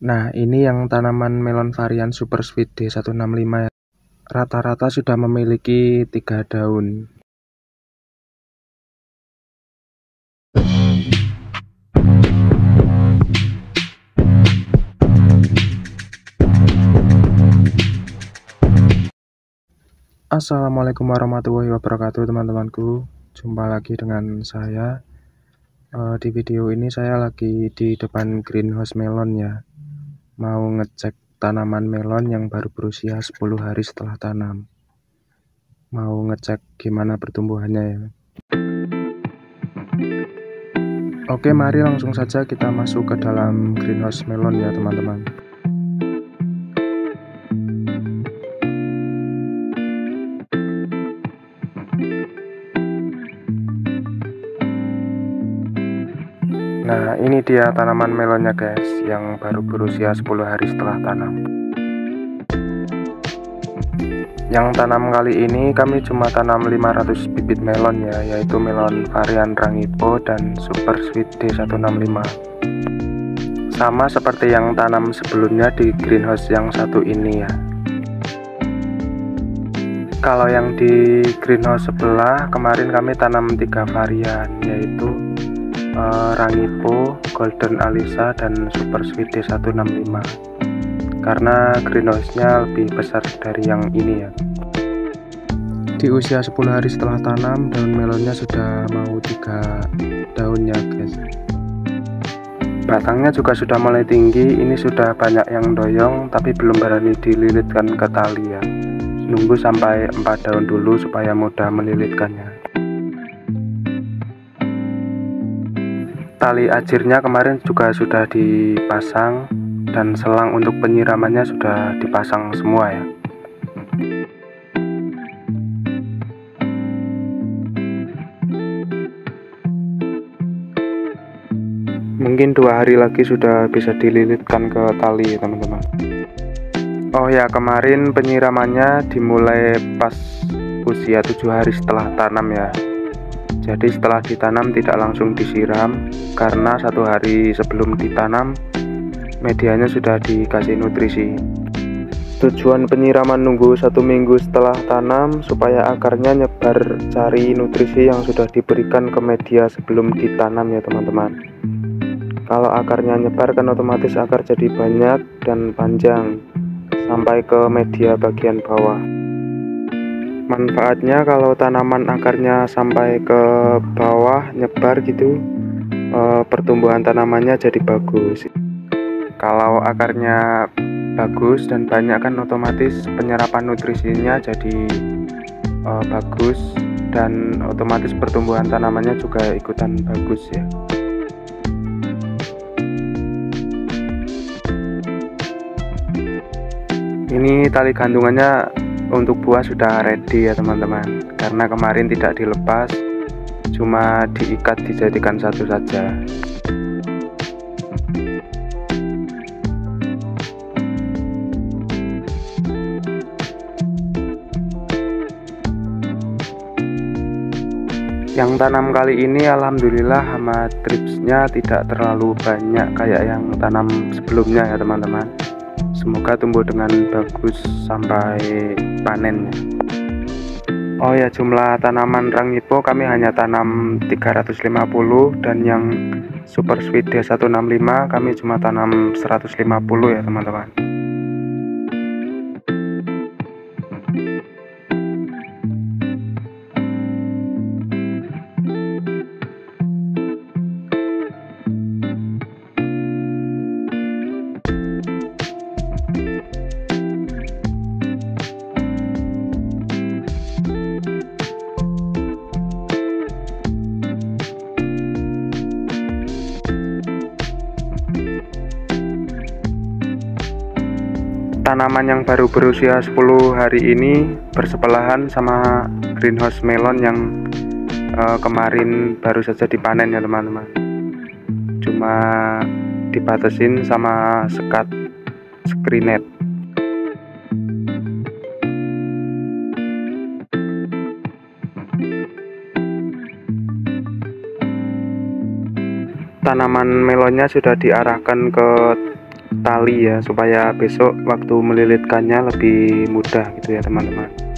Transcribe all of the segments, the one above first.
Nah, ini yang tanaman melon varian Super Sweet D165 ya. Rata-rata sudah memiliki tiga daun. Assalamualaikum warahmatullahi wabarakatuh teman-temanku Jumpa lagi dengan saya uh, Di video ini saya lagi di depan greenhouse melon ya Mau ngecek tanaman melon yang baru berusia 10 hari setelah tanam. Mau ngecek gimana pertumbuhannya ya. Oke mari langsung saja kita masuk ke dalam greenhouse melon ya teman-teman Nah, ini dia tanaman melonnya guys, yang baru berusia 10 hari setelah tanam. Yang tanam kali ini kami cuma tanam 500 bibit melon ya, yaitu melon varian Rangipo dan Super Sweet D165. Sama seperti yang tanam sebelumnya di greenhouse yang satu ini ya. Kalau yang di greenhouse sebelah kemarin kami tanam tiga varian, yaitu uh, Rangipo, Golden Alisa, dan Super Sweet D165 karena greenhouse-nya lebih besar dari yang ini ya. Di usia 10 hari setelah tanam daun melonnya sudah mau tiga daunnya guys. Batangnya juga sudah mulai tinggi ini sudah banyak yang doyong tapi belum berani dililitkan ke tali ya. Nunggu sampai 4 daun dulu supaya mudah melilitkannya tali ajirnya kemarin juga sudah dipasang dan selang untuk penyiramannya sudah dipasang semua ya. Mungkin dua hari lagi sudah bisa dililitkan ke tali teman-teman. Oh ya kemarin penyiramannya dimulai pas usia tujuh hari setelah tanam ya jadi setelah ditanam tidak langsung disiram karena satu hari sebelum ditanam medianya sudah dikasih nutrisi. Tujuan penyiraman nunggu satu minggu setelah tanam supaya akarnya nyebar cari nutrisi yang sudah diberikan ke media sebelum ditanam ya teman-teman. Kalau akarnya nyebar kan otomatis akar jadi banyak dan panjang sampai ke media bagian bawah manfaatnya kalau tanaman akarnya sampai ke bawah nyebar gitu e, pertumbuhan tanamannya jadi bagus. Kalau akarnya bagus dan banyak kan otomatis penyerapan nutrisinya jadi e, bagus dan otomatis pertumbuhan tanamannya juga ikutan bagus ya. Ini tali gantungannya untuk buah sudah ready ya teman-teman. Karena kemarin tidak dilepas cuma diikat dijadikan satu saja. Yang tanam kali ini alhamdulillah hama tripsnya tidak terlalu banyak kayak yang tanam sebelumnya ya teman-teman semoga tumbuh dengan bagus sampai panen. Oh ya jumlah tanaman rangipo kami hanya tanam 350 dan yang super sweet D165 kami cuma tanam 150 ya teman-teman tanaman yang baru berusia 10 hari ini bersebelahan sama greenhouse melon yang uh, kemarin baru saja dipanen ya teman-teman. Cuma dibatasin sama sekat screen net tanaman melonnya sudah diarahkan ke tali ya supaya besok waktu melilitkannya lebih mudah gitu ya teman-teman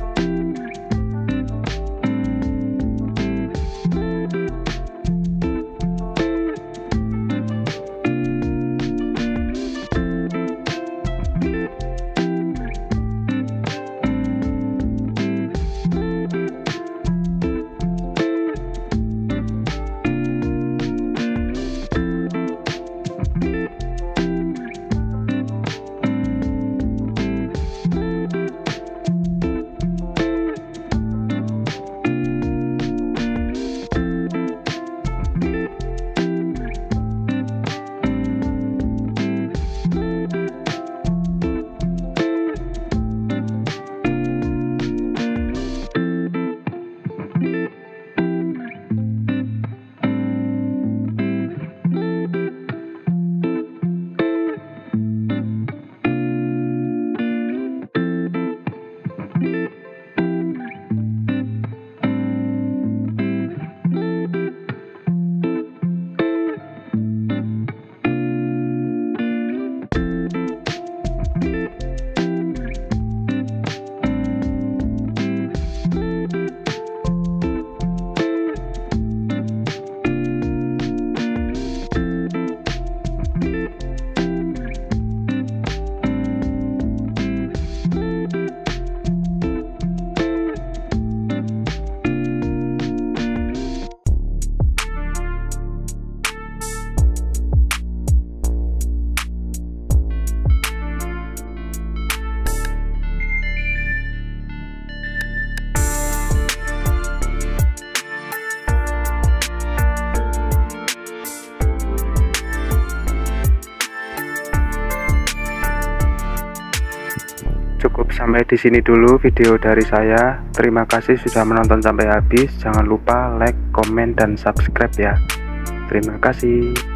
sampai di sini dulu video dari saya. Terima kasih sudah menonton sampai habis. Jangan lupa like, komen, dan subscribe ya. Terima kasih.